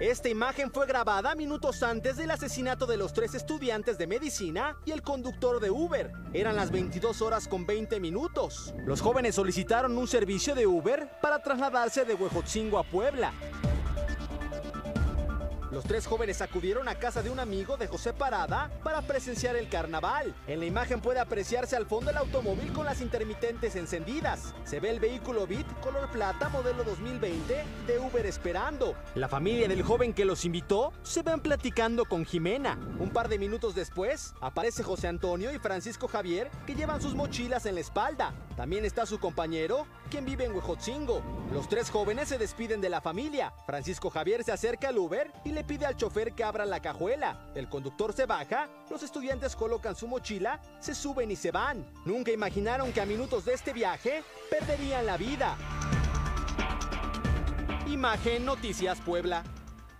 Esta imagen fue grabada minutos antes del asesinato de los tres estudiantes de medicina y el conductor de Uber. Eran las 22 horas con 20 minutos. Los jóvenes solicitaron un servicio de Uber para trasladarse de Huejotzingo a Puebla. Los tres jóvenes acudieron a casa de un amigo de José Parada para presenciar el carnaval. En la imagen puede apreciarse al fondo el automóvil con las intermitentes encendidas. Se ve el vehículo Beat color plata modelo 2020 de Uber esperando. La familia del joven que los invitó se ven platicando con Jimena. Un par de minutos después aparece José Antonio y Francisco Javier que llevan sus mochilas en la espalda. También está su compañero, quien vive en Huejotzingo. Los tres jóvenes se despiden de la familia. Francisco Javier se acerca al Uber y le pide al chofer que abra la cajuela. El conductor se baja, los estudiantes colocan su mochila, se suben y se van. Nunca imaginaron que a minutos de este viaje perderían la vida. Imagen Noticias Puebla.